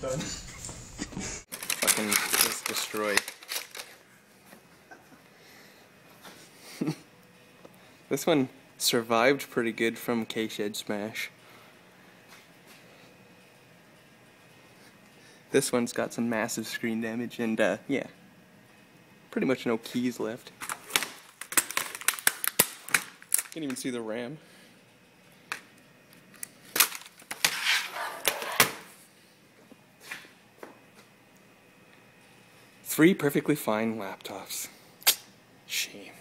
done. Fucking just destroyed. this one survived pretty good from K-Shed Smash. This one's got some massive screen damage and uh, yeah, pretty much no keys left. Can't even see the RAM. Three perfectly fine laptops. Shame.